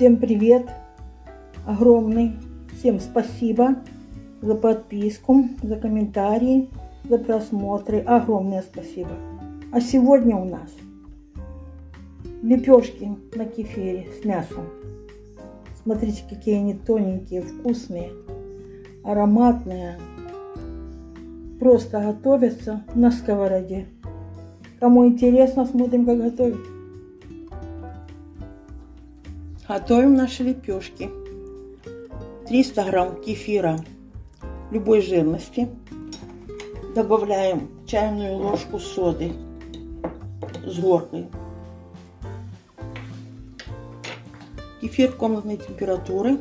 Всем привет! Огромный! Всем спасибо за подписку, за комментарии, за просмотры. Огромное спасибо! А сегодня у нас лепешки на кефире с мясом. Смотрите, какие они тоненькие, вкусные, ароматные. Просто готовятся на сковороде. Кому интересно, смотрим, как готовить. Готовим наши лепешки. 300 грамм кефира любой жирности. Добавляем чайную ложку соды с горкой. Кефир комнатной температуры.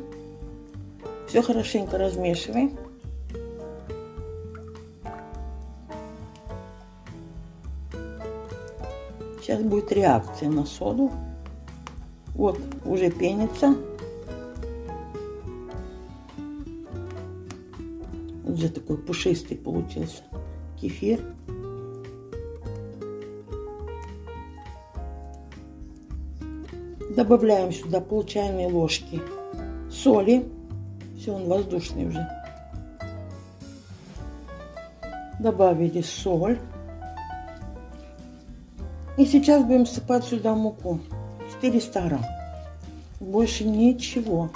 Все хорошенько размешиваем. Сейчас будет реакция на соду. Вот, уже пенится. Уже такой пушистый получился кефир. Добавляем сюда пол чайной ложки соли. Все, он воздушный уже. Добавили соль. И сейчас будем сыпать сюда муку. 400 грамм. Больше ничего.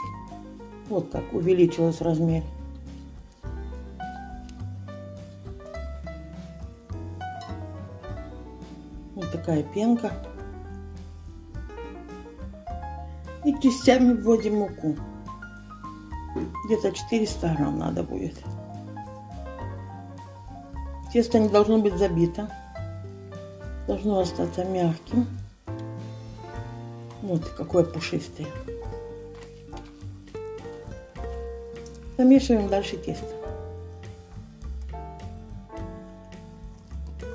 Вот как увеличилось размер. Вот такая пенка. И частями вводим муку. Где-то 400 грамм надо будет. Тесто не должно быть забито должно остаться мягким. Вот какое пушистое. Замешиваем дальше тесто.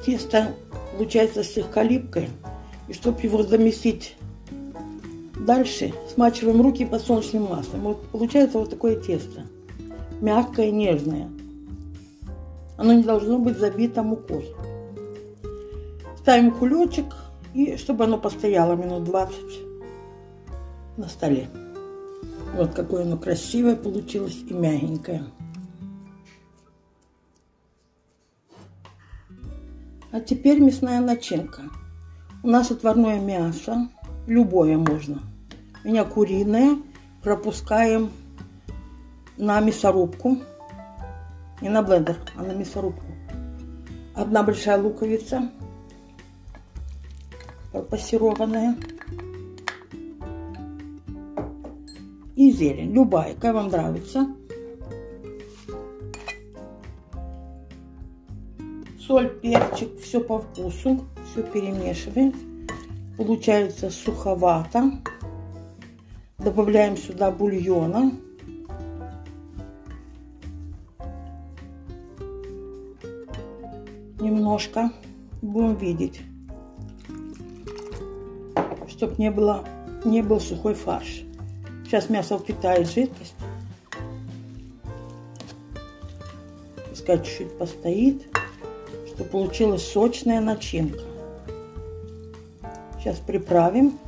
Тесто получается слегка липкое. И чтобы его замесить дальше, смачиваем руки подсолнечным маслом. Вот получается вот такое тесто. Мягкое, нежное. Оно не должно быть забито мукой. Ставим кулечек, и чтобы оно постояло минут 20 на столе. Вот какое оно красивое получилось и мягенькое. А теперь мясная начинка. У нас отварное мясо, любое можно. У меня куриное, пропускаем на мясорубку. Не на блендер, а на мясорубку. Одна большая луковица, пассерованная. И зелень, любая, какая вам нравится. Соль, перчик, все по вкусу, все перемешиваем. Получается суховато. Добавляем сюда бульона. Немножко. Будем видеть чтобы не, было, не был сухой фарш. Сейчас мясо впитает жидкость. Пускай чуть-чуть постоит, чтобы получилась сочная начинка. Сейчас приправим.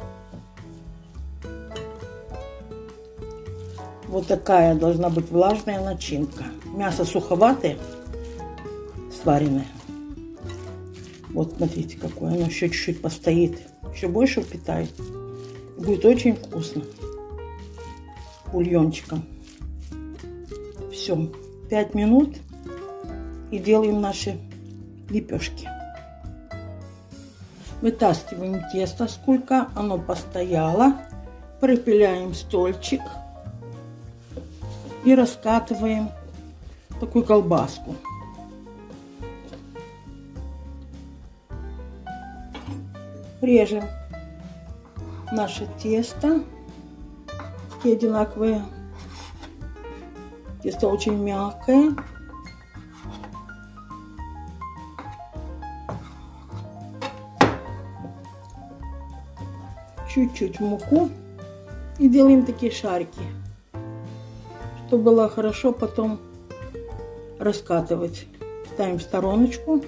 Вот такая должна быть влажная начинка. Мясо суховатое, сваренное. Вот смотрите, какое оно еще чуть-чуть постоит еще больше впитает. Будет очень вкусно. Бульончиком. Все. 5 минут. И делаем наши лепешки. Вытаскиваем тесто, сколько оно постояло. Пропиляем стольчик. И раскатываем такую колбаску. режем наше тесто. Такие одинаковые. Тесто очень мягкое. Чуть-чуть муку. И делаем такие шарики. Чтобы было хорошо потом раскатывать. Ставим в стороночку.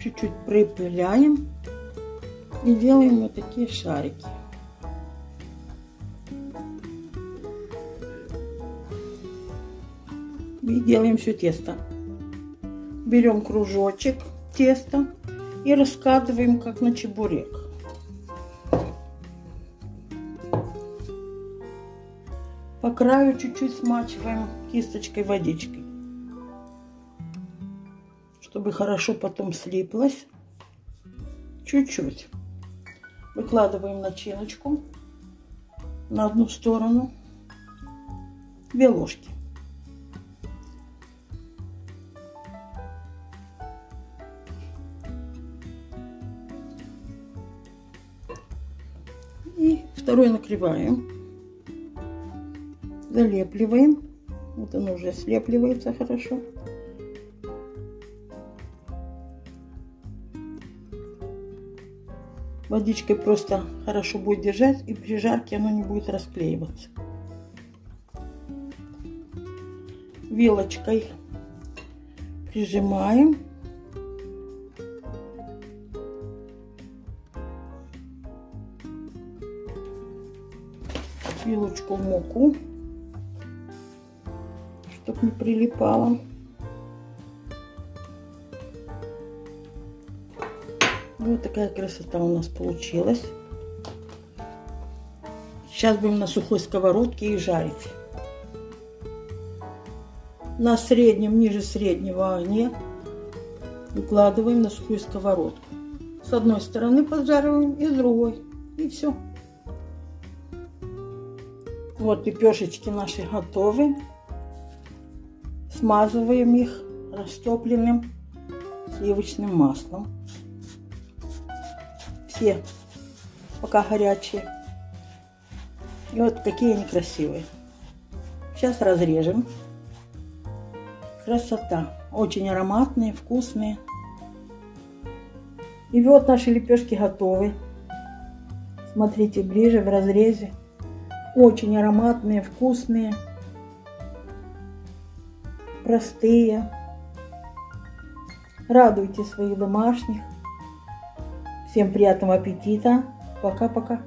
чуть-чуть припыляем И делаем вот такие шарики. И делаем все тесто. Берем кружочек теста и раскатываем как на чебурек. По краю чуть-чуть смачиваем кисточкой водичкой, чтобы хорошо потом слиплось. Чуть-чуть. Выкладываем начиночку на одну сторону. Две ложки. И второй накрываем. Залепливаем. Вот оно уже слепливается хорошо. Водичкой просто хорошо будет держать, и при жарке оно не будет расклеиваться. Вилочкой прижимаем. Вилочку в муку, чтобы не прилипало. Такая красота у нас получилась. Сейчас будем на сухой сковородке и жарить. На среднем, ниже среднего огне выкладываем на сухую сковородку. С одной стороны поджариваем и с другой. И все. Вот лепешечки наши готовы. Смазываем их растопленным сливочным маслом все, пока горячие. И вот какие они красивые. Сейчас разрежем. Красота. Очень ароматные, вкусные. И вот наши лепешки готовы. Смотрите ближе в разрезе. Очень ароматные, вкусные. Простые. Радуйте своих домашних. Всем приятного аппетита. Пока-пока.